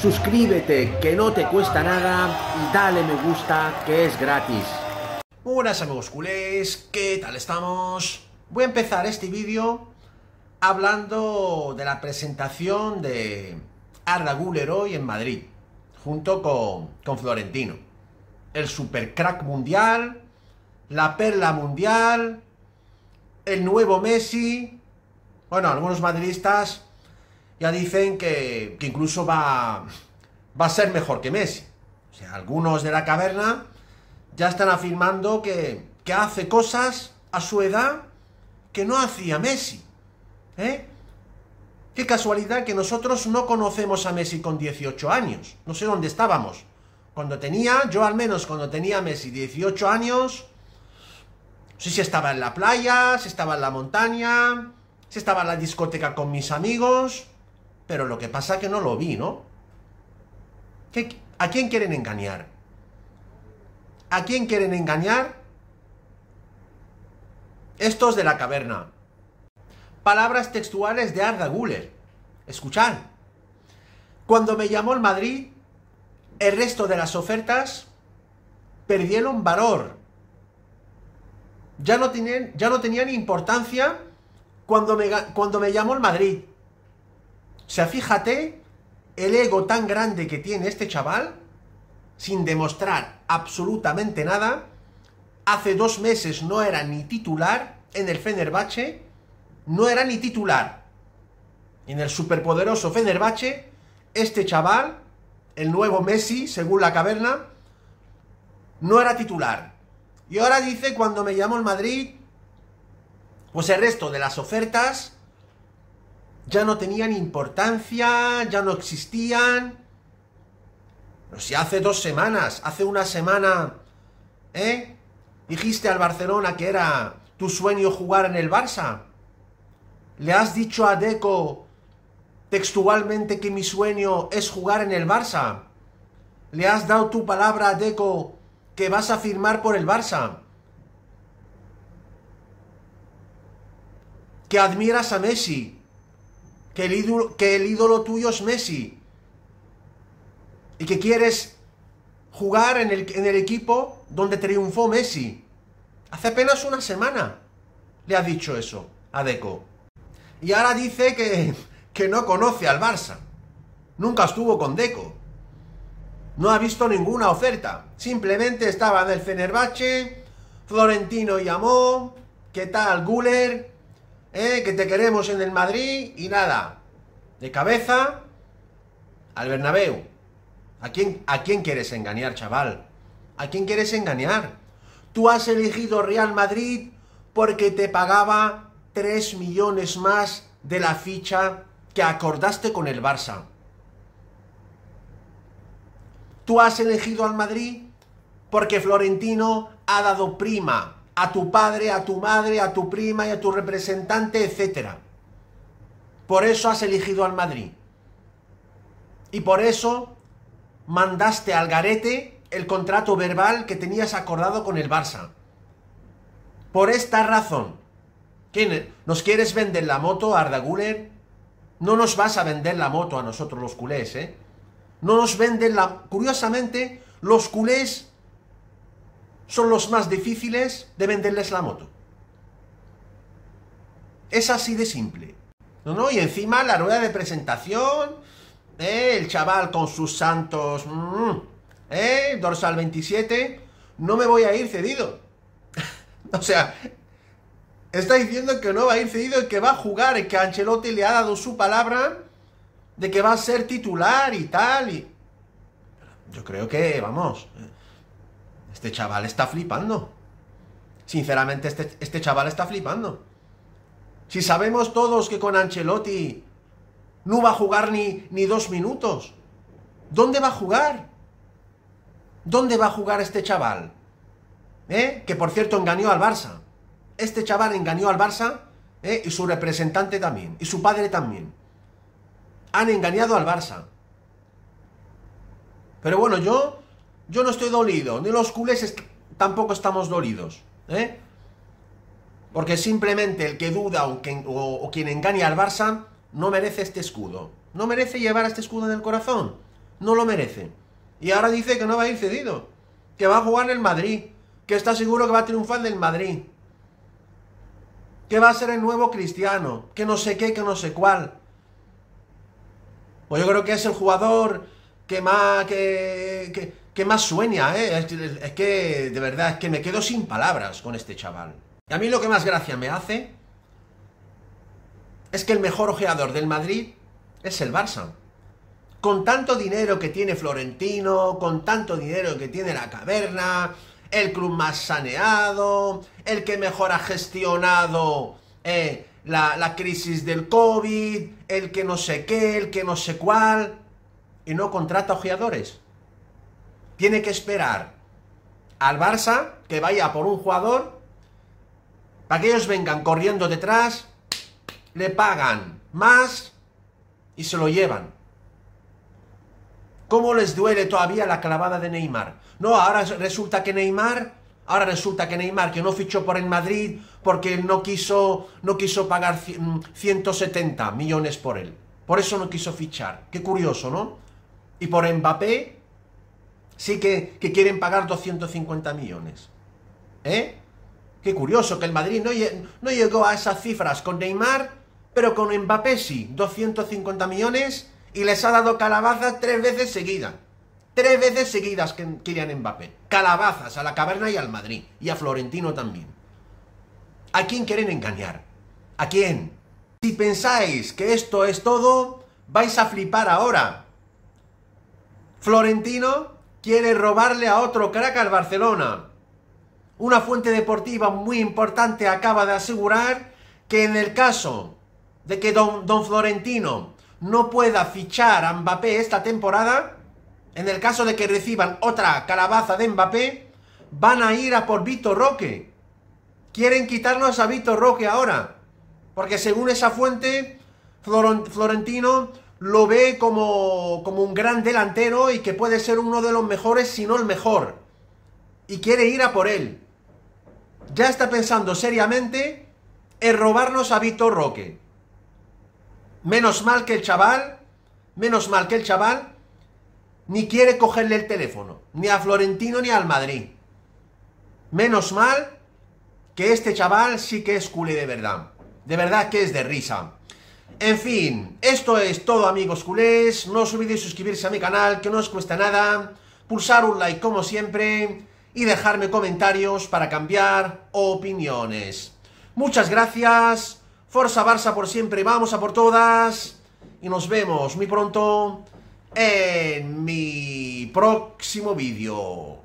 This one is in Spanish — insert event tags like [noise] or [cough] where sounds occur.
suscríbete que no te cuesta nada y dale me gusta que es gratis. Buenas amigos culés, ¿qué tal estamos? Voy a empezar este vídeo hablando de la presentación de Arda Güler hoy en Madrid, junto con, con Florentino. El super crack mundial, la perla mundial, el nuevo Messi. Bueno, algunos madridistas ya dicen que, que incluso va, va a ser mejor que Messi. O sea, algunos de la caverna ya están afirmando que, que hace cosas a su edad que no hacía Messi. ¿Eh? Qué casualidad que nosotros no conocemos a Messi con 18 años. No sé dónde estábamos. Cuando tenía, yo al menos cuando tenía Messi 18 años, no sé si estaba en la playa, si estaba en la montaña, si estaba en la discoteca con mis amigos, pero lo que pasa es que no lo vi, ¿no? ¿Qué, ¿A quién quieren engañar? ¿A quién quieren engañar? Estos de la caverna. Palabras textuales de Arda Güler. Escuchad. Cuando me llamó el Madrid, el resto de las ofertas perdieron valor. Ya no tenían, ya no tenían importancia cuando me, cuando me llamó el Madrid. O sea, fíjate el ego tan grande que tiene este chaval, sin demostrar absolutamente nada. Hace dos meses no era ni titular en el Fenerbahce, no era ni titular. En el superpoderoso Fenerbahce, este chaval, el nuevo Messi, según la caverna, no era titular. Y ahora dice, cuando me llamo el Madrid, pues el resto de las ofertas ya no tenían importancia, ya no existían. Pero si hace dos semanas, hace una semana, ¿eh? Dijiste al Barcelona que era tu sueño jugar en el Barça. ¿Le has dicho a Deco textualmente que mi sueño es jugar en el Barça? ¿Le has dado tu palabra a Deco que vas a firmar por el Barça? Que admiras a Messi, que el ídolo, que el ídolo tuyo es Messi y que quieres jugar en el, en el equipo donde triunfó Messi. Hace apenas una semana le ha dicho eso a Deco. Y ahora dice que, que no conoce al Barça. Nunca estuvo con Deco. No ha visto ninguna oferta. Simplemente estaba en el Fenerbahce. Florentino llamó. ¿Qué tal, Guller? ¿Eh? Que te queremos en el Madrid. Y nada. De cabeza al Bernabéu. ¿A quién, ¿A quién quieres engañar, chaval? ¿A quién quieres engañar? Tú has elegido Real Madrid porque te pagaba 3 millones más de la ficha que acordaste con el Barça. Tú has elegido al Madrid porque Florentino ha dado prima a tu padre, a tu madre, a tu prima y a tu representante, etc. Por eso has elegido al Madrid. Y por eso mandaste al garete el contrato verbal que tenías acordado con el Barça. Por esta razón. ¿Quién? ¿Nos quieres vender la moto, Arda Güler? No nos vas a vender la moto a nosotros los culés, ¿eh? No nos venden la... Curiosamente, los culés son los más difíciles de venderles la moto. Es así de simple. ¿No, no? Y encima la rueda de presentación, ¿eh? el chaval con sus santos... Mmm, ¿eh? Dorsal 27, no me voy a ir cedido. [laughs] o sea, está diciendo que no va a ir cedido y que va a jugar y que Ancelotti le ha dado su palabra de que va a ser titular y tal. Y... Yo creo que, vamos, este chaval está flipando. Sinceramente, este, este chaval está flipando. Si sabemos todos que con Ancelotti no va a jugar ni, ni dos minutos, ¿dónde va a jugar? ¿Dónde va a jugar este chaval? ¿Eh? Que por cierto engañó al Barça. Este chaval engañó al Barça ¿eh? y su representante también, y su padre también. Han engañado al Barça. Pero bueno, yo, yo no estoy dolido, ni los culés tampoco estamos dolidos. ¿eh? Porque simplemente el que duda o, quien engaña al Barça no merece este escudo. No merece llevar este escudo en el corazón. No lo merece. Y ahora dice que no va a ir cedido. Que va a jugar en el Madrid. Que está seguro que va a triunfar en el Madrid. Que va a ser el nuevo cristiano. Que no sé qué, que no sé cuál. Pues yo creo que es el jugador que más, que, más sueña, ¿eh? Es, que, de verdad, es que me quedo sin palabras con este chaval. Y a mí lo que más gracia me hace es que el mejor ojeador del Madrid es el Barça. Con tanto dinero que tiene Florentino, con tanto dinero que tiene la caverna, el club más saneado, el que mejor ha gestionado eh, la, crisis del COVID, el que no sé qué, el que no sé cuál, y no contrata ojeadores. Tiene que esperar al Barça que vaya por un jugador para que ellos vengan corriendo detrás, le pagan más y se lo llevan. ¿Cómo les duele todavía la clavada de Neymar? No, ahora resulta que Neymar Ahora resulta que Neymar, que no fichó por el Madrid porque no quiso, no quiso pagar 170 mm, millones por él. Por eso no quiso fichar. Qué curioso, ¿no? Y por Mbappé sí que, quieren pagar 250 millones. ¿Eh? Qué curioso que el Madrid no, no llegó a esas cifras con Neymar, pero con Mbappé sí, 250 millones y les ha dado calabazas tres veces seguidas. Tres veces seguidas que Kylian Mbappé. Calabazas a la caverna y al Madrid. Y a Florentino también. ¿A quién quieren engañar? ¿A quién? Si pensáis que esto es todo, vais a flipar ahora. Florentino quiere robarle a otro crack al Barcelona. Una fuente deportiva muy importante acaba de asegurar que en el caso de que don, don Florentino no pueda fichar a Mbappé esta temporada, en el caso de que reciban otra calabaza de Mbappé, van a ir a por Vitor Roque. Quieren quitarnos a Vitor Roque ahora. Porque según esa fuente, Florentino lo ve como, como un gran delantero y que puede ser uno de los mejores, si no el mejor. Y quiere ir a por él. Ya está pensando seriamente en robarnos a Vitor Roque. Menos mal que el chaval, menos mal que el chaval ni quiere cogerle el teléfono, ni a Florentino ni al Madrid. Menos mal que este chaval sí que es culé de verdad. De verdad que es de risa. En fin, esto es todo amigos culés. No os olvidéis suscribirse a mi canal, que no os cuesta nada. Pulsar un like como siempre. Y dejarme comentarios para cambiar opiniones. Muchas gracias. Forza Barça por siempre. Vamos a por todas. Y nos vemos muy pronto en mi próximo vídeo.